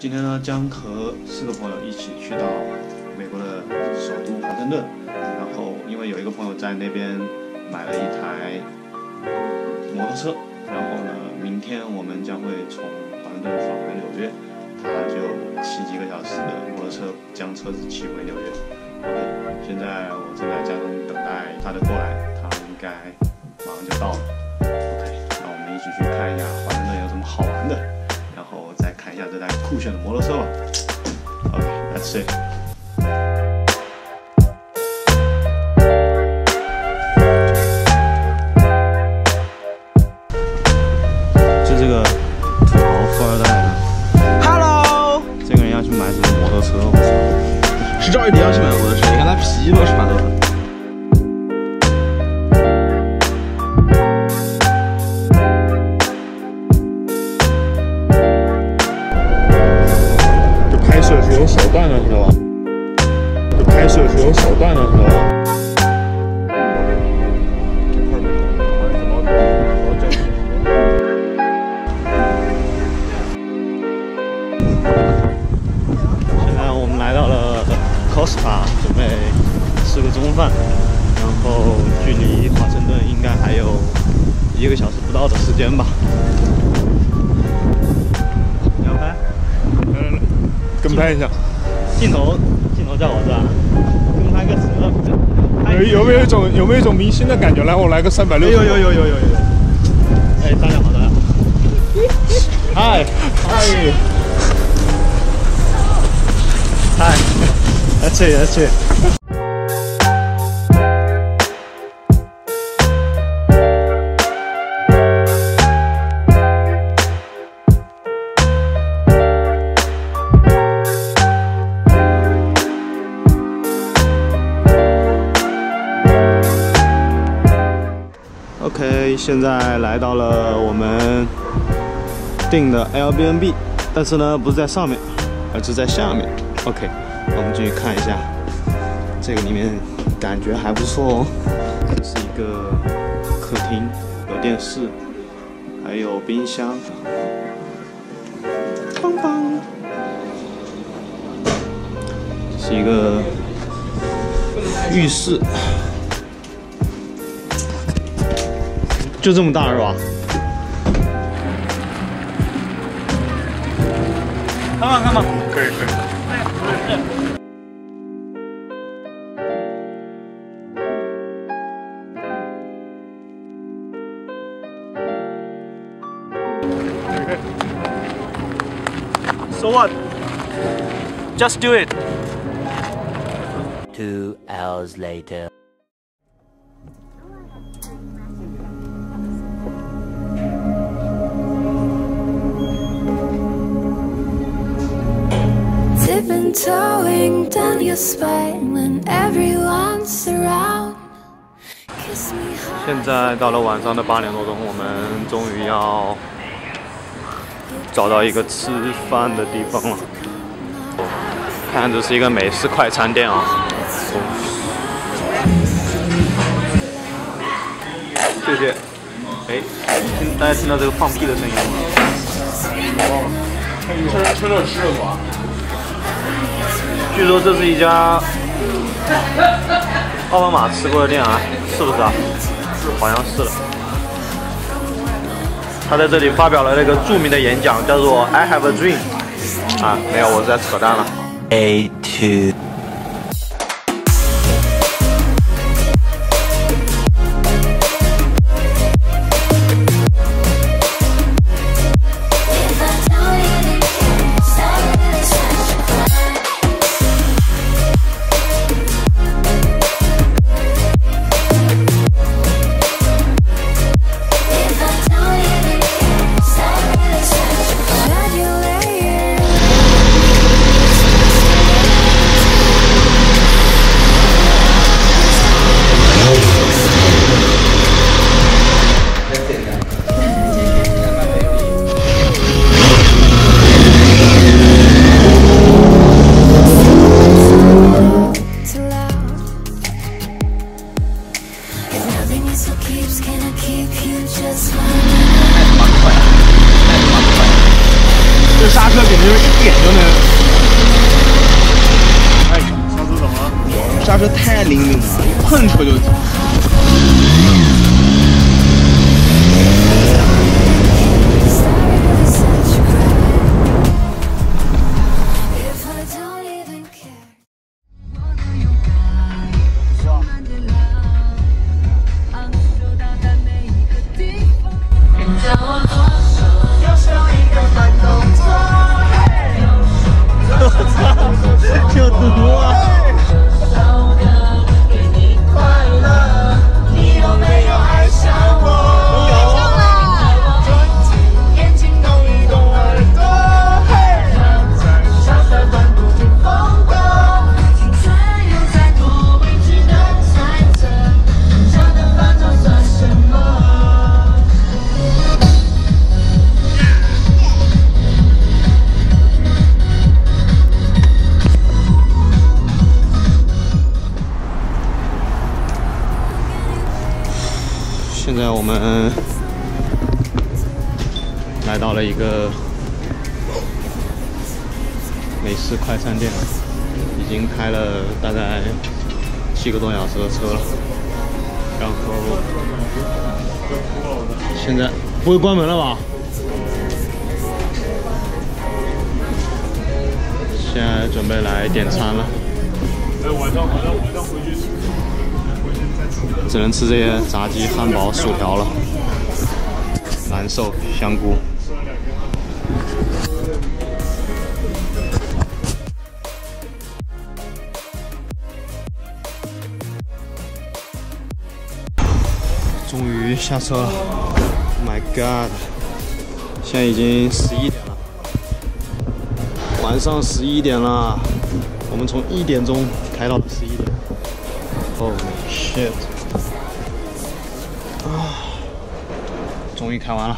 今天呢，将和四个朋友一起去到美国的首都华盛顿。然后，因为有一个朋友在那边买了一台摩托车，然后呢，明天我们将会从华盛顿返回纽约，他就骑几个小时的摩托车将车子骑回纽约。OK，现在我正在家中等待他的过来，他应该马上就到了。OK，那我们一起去看一下华盛顿有什么好玩的，下这台酷炫的摩托车吧。OK，That's it。就这个土豪富二代呢 Hello，这个人要去买什么摩托车？我操！是赵一迪要去买摩托车，你看他皮都是然后距离华盛顿应该还有一个小时不到的时间吧。你要拍？跟拍一下，镜头镜头在我这儿，跟拍个什么？有有没有一种有没有一种明星的感觉？来，我来个三百六。有有有有有有。哎，大家好，大家好。嗨嗨嗨，That's it, that's it.，OK，现在来到了我们订的 Airbnb，但是呢不是在上面，而是在下面。OK，我们进去看一下，这个里面感觉还不错哦。这是一个客厅，有电视，还有冰箱。棒棒。是一个浴室。就这么大是吧？看吧看吧，可以可以。So what? Just do it. Two hours later. Tiptoeing down your spine when everyone's around. Kiss me hard. 现在到了晚上的八点多钟，我们终于要找到一个吃饭的地方了。看，这是一个美式快餐店啊。谢谢。哎，听大家听到这个放屁的声音吗？趁趁热吃热吧。据说这是一家奥巴马吃过的店啊，是不是啊？好像是的。他在这里发表了那个著名的演讲，叫做 "I have a dream"。啊，没有，我是在扯淡了。A two. 碰车就停现在我们来到了一个美式快餐店，已经开了大概七个多小时的车了，然后现在不会关门了吧？现在准备来点餐了。哎，晚上晚上晚上回去吃，只能吃这些炸鸡、汉堡、薯条了。难受，香菇。终于下车了 my god！现在已经十一点了，晚上十一点了。我们从一点钟开到了十一点。Holy shit！啊，终于开完了。